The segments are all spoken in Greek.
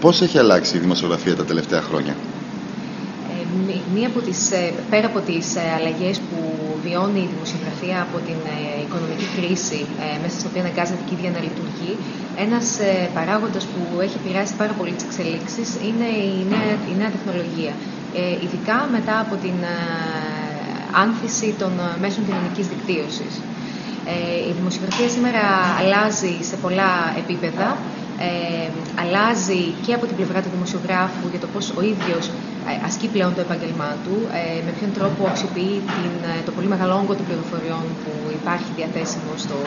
Πώς έχει αλλάξει η δημοσιογραφία τα τελευταία χρόνια; Ε, μία από τις, ε, πέρα από τις ε, αλλαγές που βιώνει η δημοσιογραφία από την οικονομική κρίση μέσα στην οποία αναγκάζεται και η ίδια να λειτουργεί, ένας παράγοντας που έχει επηρεάσει πάρα πολύ τις εξελίξεις είναι η νέα, η νέα τεχνολογία. ειδικά μετά από την άνθηση των μέσων κοινωνικής δικτύωσης. η δημοσιογραφία σήμερα αλλάζει σε πολλά επίπεδα ε, αλλάζει και από την πλευρά του δημοσιογράφου για το πώς ο ίδιος ε, ασκεί πλέον το επάγγελμά του, ε, με ποιον τρόπο αξιοποιεί την, ε, το πολύ μεγάλο όγκο των πληροφοριών που υπάρχει διαθέσιμο στο,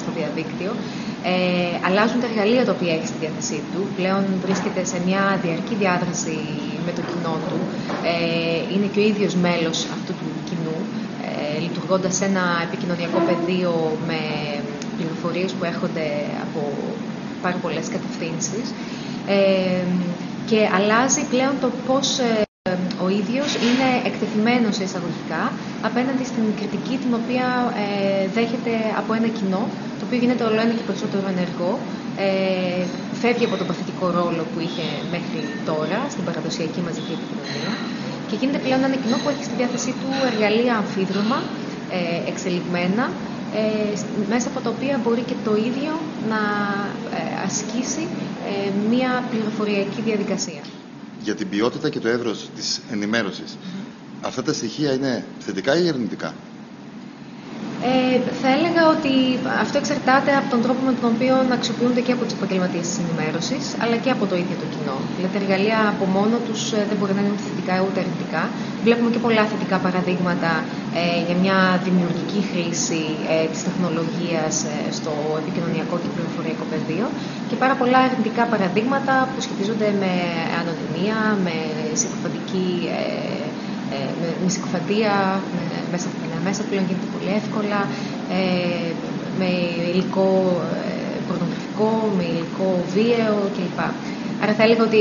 στο διαδίκτυο. Ε, αλλάζουν τα εργαλεία τα οποία έχει στη διάθεσή του. Πλέον βρίσκεται σε μια διαρκή διάδραση με το κοινό του. Ε, είναι και ο ίδιος μέλος αυτού του κοινού, ε, λειτουργώντας σε ένα επικοινωνιακό πεδίο με πληροφορίες που έρχονται από πάρα πολλές κατευθύνσεις ε, και αλλάζει πλέον το πώς ε, ο ίδιος είναι εκτεθειμένος εισαγωγικά απέναντι στην κριτική την οποία ε, δέχεται από ένα κοινό το οποίο γίνεται όλο ένα και περισσότερο ενεργό ε, φεύγει από τον παθητικό ρόλο που είχε μέχρι τώρα στην παραδοσιακή μαζική επικοινωνία και γίνεται πλέον ένα κοινό που έχει στη διάθεσή του εργαλεία αμφίδρομα, ε, εξελιγμένα ε, μέσα από τα οποία μπορεί και το ίδιο να ε, ασκήσει ε, μία πληροφοριακή διαδικασία. Για την ποιότητα και το εύρος της ενημέρωσης, αυτά τα στοιχεία είναι θετικά ή αρνητικά; Ε, θα έλεγα ότι αυτό εξαρτάται από τον τρόπο με τον οποίο αξιοποιούνται και από του επαγγελματίες της ενημέρωσης, αλλά και από το ίδιο το κοινό. Δηλαδή, τα εργαλεία από μόνο τους ε, δεν μπορεί να είναι ούτε θετικά ούτε αρνητικά. Βλέπουμε και πολλά θετικά παραδείγματα ε, για μια δημιουργική χρήση ε, της τεχνολογίας ε, στο επικοινωνιακό και πληροφοριακό πεδίο και πάρα πολλά αρνητικά παραδείγματα που σχετίζονται με ανωνυμία, με συκοφαντική. Ε, ε, με, με συκοφαντία, με, μέσα από τα μέσα πλέον γίνεται πολύ εύκολα, ε, με υλικό ε, πορνογραφικό, με υλικό βίαιο κλπ. Άρα θα έλεγα ότι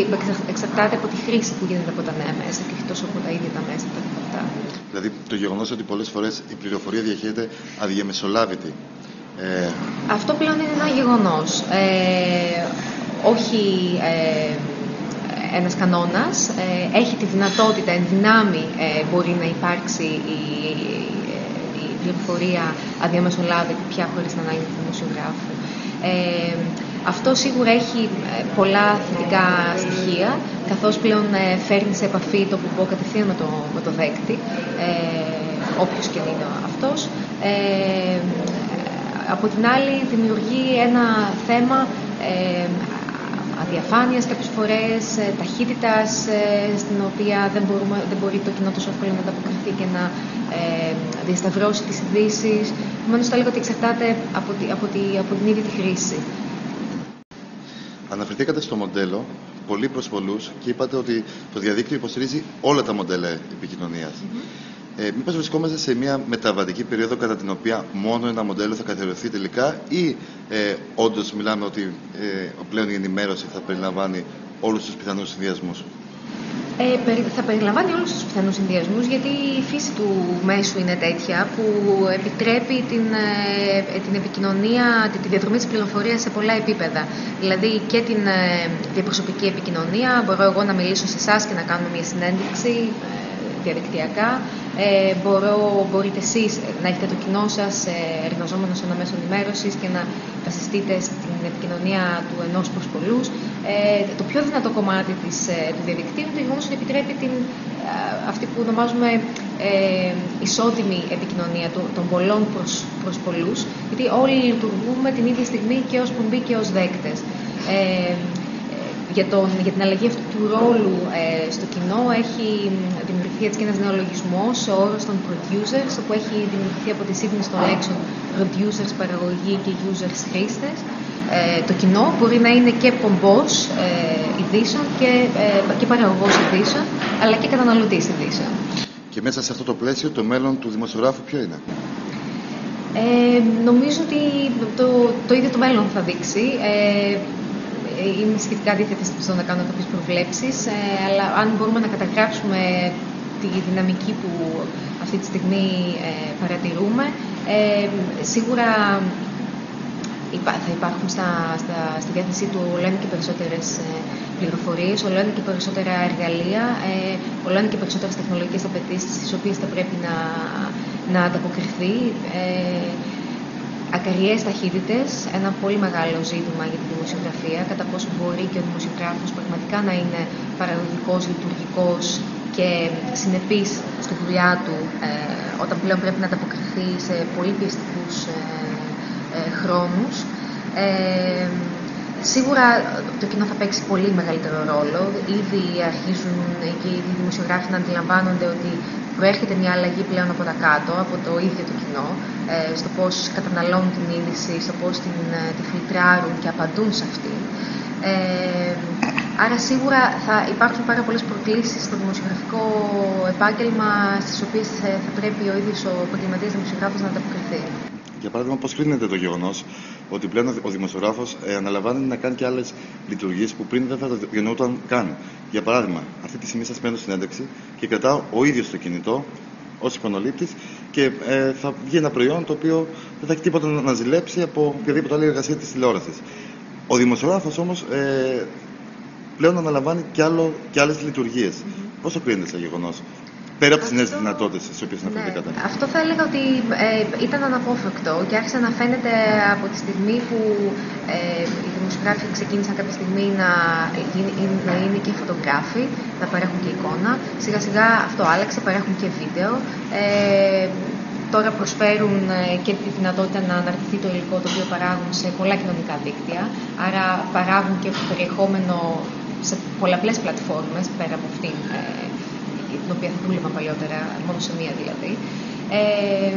εξαρτάται από τη χρήση που γίνεται από τα νέα μέσα και όχι τόσο από τα ίδια τα μέσα τα αυτά. Δηλαδή το γεγονός ότι πολλές φορές η πληροφορία διαχέεται αδιαμεσολάβητη. Ε... Αυτό πλέον είναι ένα γεγονός. Ε, όχι ε, ένας κανόνας, ε, έχει τη δυνατότητα, εν δυνάμει ε, μπορεί να υπάρξει η, η πληροφορία αδιαμεσολάβητη πια χωρίς την ανάγκη του δημοσιογράφου. Ε, αυτό σίγουρα έχει πολλά θετικά στοιχεία, καθώς πλέον φέρνει σε επαφή το που κατευθείαν με το, με το δέκτη, ε, όποιος και είναι αυτός. Ε, από την άλλη δημιουργεί ένα θέμα ε, αδιαφάνειας κάποιες φορές, ε, ταχύτητας ε, στην οποία δεν, μπορούμε, δεν μπορεί το κοινό τόσο εύκολα να ανταποκριθεί και να ε, διασταυρώσει τις ειδήσεις. Επομένως θα λέγω ότι εξαρτάται από, τη, από, τη, από την ίδια τη χρήση. Αναφερθήκατε στο μοντέλο πολύ προς πολλούς και είπατε ότι το διαδίκτυο υποστηρίζει όλα τα μοντέλα επικοινωνίας. Ε, μήπως βρισκόμαστε σε μια μεταβατική περίοδο κατά την οποία μόνο ένα μοντέλο θα καθιερωθεί τελικά ή ε, όντως μιλάμε ότι ε, πλέον η ενημέρωση θα περιλαμβάνει όλους τους πιθανούς συνδυασμούς; Ε, θα περιλαμβάνει όλους τους πιθανούς συνδυασμούς γιατί η φύση του μέσου είναι τέτοια που επιτρέπει την, ε, την επικοινωνία, τη, τη διαδρομή της πληροφορίας σε πολλά επίπεδα. Δηλαδή και την ε, διαπροσωπική επικοινωνία, μπορώ εγώ να μιλήσω σε εσάς και να κάνουμε μια συνέντευξη διαδικτυακά. Ε, μπορώ, μπορείτε εσείς να έχετε το κοινό σας ε, εργαζόμενος σε ένα μέσο ενημέρωσης και να βασιστείτε στην επικοινωνία του ενός προς πολλούς. Ε, το πιο δυνατό κομμάτι της, ε, του διαδικτύου είναι το γεγονός ότι επιτρέπει την, αυτή που ονομάζουμε ε, ισότιμη επικοινωνία των πολλών προς, προς πολλούς, γιατί όλοι λειτουργούμε την ίδια στιγμή και ως πομπή και ως δέκτες. Ε, για, τον, για την αλλαγή αυτού του ρόλου ε, στο κοινό έχει δημιουργηθεί έτσι και ένας νεολογισμός, ο όρος των producers, όπου έχει δημιουργηθεί από τη σύγχρονη των λέξεων producers παραγωγή και users χρήστες. Ε, το κοινό μπορεί να είναι και πομπός ε, ειδήσεων και, ε, και παραγωγός ειδήσεων, αλλά και καταναλωτής ειδήσεων. Και μέσα σε αυτό το πλαίσιο το μέλλον του δημοσιογράφου ποιο είναι; Ε, νομίζω ότι το, το ίδιο το μέλλον θα δείξει. Ε, είμαι σχετικά αντίθετη στο να κάνω κάποιες προβλέψεις, ε, αλλά αν μπορούμε να καταγράψουμε τη δυναμική που αυτή τη στιγμή ε, παρατηρούμε, ε, σίγουρα θα υπάρχουν στα, στα, στη διάθεσή του λένε και περισσότερες πληροφορίες, όλο ένα και περισσότερα εργαλεία, ε, όλο ένα και περισσότερες τεχνολογικές απαιτήσεις, τις οποίες θα πρέπει να, να ανταποκριθεί. Ε, Ακαριέ ταχύτητες, ένα πολύ μεγάλο ζήτημα για τη δημοσιογραφία, κατά πόσο μπορεί και ο δημοσιογράφος πραγματικά να είναι παραγωγικός, λειτουργικός και συνεπής στη δουλειά του ε, όταν πλέον πρέπει να ανταποκριθεί σε πολύ πιεστικούς ε, ε, χρόνους. Ε, σίγουρα το κοινό θα παίξει πολύ μεγαλύτερο ρόλο. Ήδη αρχίζουν και οι δημοσιογράφοι να αντιλαμβάνονται ότι προέρχεται μια αλλαγή πλέον από τα κάτω, από το ίδιο το κοινό, ε, στο πώς καταναλώνουν την είδηση, στο πώς την, τη φιλτράρουν και απαντούν σε αυτή. Ε, άρα σίγουρα θα υπάρχουν πάρα πολλές προκλήσεις στο δημοσιογραφικό επάγγελμα στις οποίες θα πρέπει ο ίδιος ο επαγγελματίας δημοσιογράφος να ανταποκριθεί. Για παράδειγμα, πώς κρίνεται το γεγονός ότι πλέον ο δημοσιογράφος ε, αναλαμβάνει να κάνει και άλλες λειτουργίες που πριν δεν θα το γεννούταν καν. Για παράδειγμα, αυτή τη στιγμή σας παίρνω συνέντευξη και κρατάω ο ίδιος το κινητό ως υπονολήπτης και ε, θα βγει ένα προϊόν το οποίο δεν θα έχει τίποτα να ζηλέψει από οποιαδήποτε άλλη εργασία της τηλεόρασης. Ο δημοσιογράφος όμως ε, πλέον αναλαμβάνει και, άλλο, και άλλες λειτουργίες. Mm-hmm. Πώς το κρίνετε το γεγονός, πέρα από τις νέες δυνατότητες τι οποίες αναφερθήκατε. Ναι. Αυτό θα έλεγα ότι ε, ήταν αναπόφευκτο και άρχισε να φαίνεται από τη στιγμή που ε, οι δημοσιογράφοι ξεκίνησαν κάποια στιγμή να, να είναι και φωτογράφοι, να παρέχουν και εικόνα. Σιγά σιγά αυτό άλλαξε, παρέχουν και βίντεο. Ε, τώρα προσφέρουν ε, και τη δυνατότητα να αναρτηθεί το υλικό το οποίο παράγουν σε πολλά κοινωνικά δίκτυα. Άρα παράγουν και περιεχόμενο σε πολλαπλές πλατφόρμες πέρα από αυτήν ε, την οποία θα δούλευα παλιότερα, μόνο σε μία δηλαδή. Ε,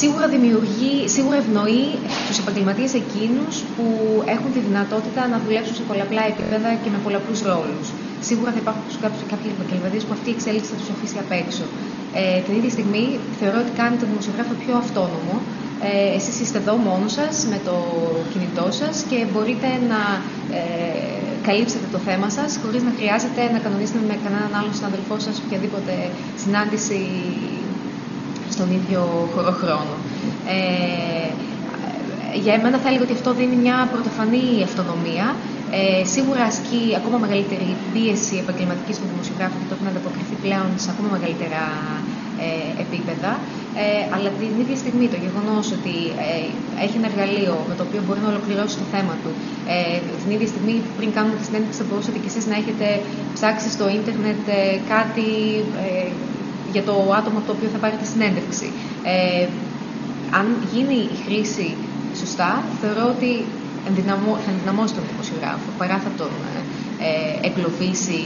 σίγουρα δημιουργεί, σίγουρα ευνοεί τους επαγγελματίες εκείνους που έχουν τη δυνατότητα να δουλέψουν σε πολλαπλά επίπεδα και με πολλαπλούς ρόλους. Σίγουρα θα υπάρχουν κάποιοι επαγγελματίες που αυτή η εξέλιξη θα τους αφήσει απ' έξω. Ε, την ίδια στιγμή θεωρώ ότι κάνει τον δημοσιογράφο πιο αυτόνομο. Ε, εσείς είστε εδώ μόνος σας με το κινητό σας και μπορείτε να ε, καλύψετε το θέμα σας χωρίς να χρειάζεται να κανονίσετε με κανέναν άλλον συναδελφό σας οποιαδήποτε συνάντηση στον ίδιο χρόνο. Ε, για εμένα θα έλεγα ότι αυτό δίνει μια πρωτοφανή αυτονομία ε, σίγουρα ασκεί ακόμα μεγαλύτερη πίεση επαγγελματική στον δημοσιογράφο και πρέπει να ανταποκριθεί πλέον σε ακόμα μεγαλύτερα ε, επίπεδα. Ε, αλλά την ίδια στιγμή το γεγονός ότι ε, έχει ένα εργαλείο με το οποίο μπορεί να ολοκληρώσει το θέμα του, ε, την ίδια στιγμή πριν κάνουμε τη συνέντευξη θα μπορούσατε κι εσείς να έχετε ψάξει στο ίντερνετ ε, κάτι ε, για το άτομο από το οποίο θα πάρετε συνέντευξη. Ε, αν γίνει η χρήση σωστά, θεωρώ ότι ενδυναμώ, θα ενδυναμώσει τον δημοσιογράφο παρά θα τον ε, εγκλωβίσει.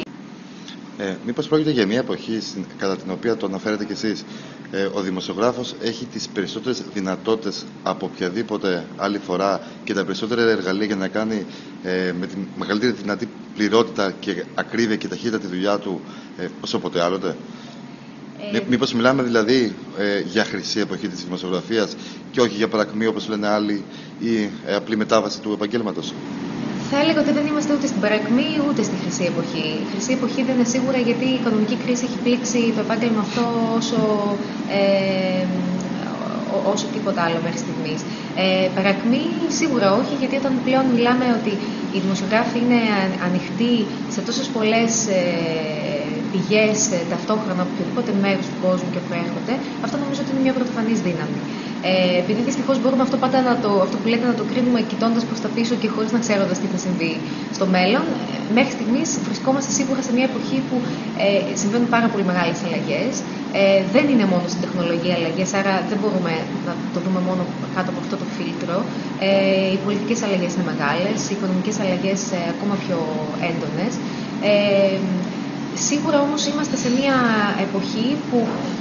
Ε, μήπως πρόκειται για μια εποχή κατά την οποία το αναφέρετε κι εσείς ε, ο δημοσιογράφος έχει τις περισσότερες δυνατότητες από οποιαδήποτε άλλη φορά και τα περισσότερα εργαλεία για να κάνει ε, με τη μεγαλύτερη δυνατή πληρότητα και ακρίβεια και ταχύτητα τη δουλειά του ε, όσο ποτέ άλλοτε. Ε, Μήπως μιλάμε δηλαδή ε, για χρυσή εποχή της δημοσιογραφίας και όχι για παρακμή όπως λένε άλλοι ή ε, απλή μετάβαση του επαγγέλματος. Θα έλεγα ότι δεν είμαστε ούτε στην παρακμή ούτε στη χρυσή εποχή. Η χρυσή εποχή δεν είναι σίγουρα γιατί η οικονομική κρίση έχει πλήξει το επάγγελμα αυτό όσο, ε, όσο τίποτα άλλο μέχρι στιγμής. Ε, παρακμή σίγουρα όχι, γιατί όταν πλέον μιλάμε ότι οι δημοσιογράφοι είναι ανοιχτοί σε τόσες πολλές ε, πηγές ε, ταυτόχρονα από οποιοδήποτε μέρος του κόσμου και προέρχονται, αυτό νομίζω ότι είναι μια πρωτοφανής δύναμη. Ε, επειδή δυστυχώς μπορούμε αυτό πάντα να το, αυτό που λέτε να το κρίνουμε κοιτώντας προς τα πίσω και χωρίς να ξέροντας τι θα συμβεί στο μέλλον, ε, μέχρι στιγμής βρισκόμαστε σίγουρα σε μια εποχή που ε, συμβαίνουν πάρα πολύ μεγάλες αλλαγές. Ε, δεν είναι μόνο στην τεχνολογία αλλαγές, άρα δεν μπορούμε να το δούμε μόνο κάτω από αυτό το φίλτρο. Ε, οι πολιτικές αλλαγές είναι μεγάλες, οι οικονομικές αλλαγές ε, ακόμα πιο έντονες. Ε, Σίγουρα όμως είμαστε σε μια εποχή που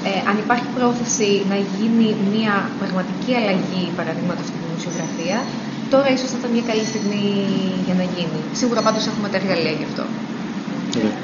ε, αν υπάρχει πρόθεση να γίνει μια πραγματική αλλαγή παραδείγματος στην δημοσιογραφία, τώρα ίσως θα ήταν μια καλή στιγμή για να γίνει. Σίγουρα πάντως έχουμε τα εργαλεία γι' αυτό. Okay.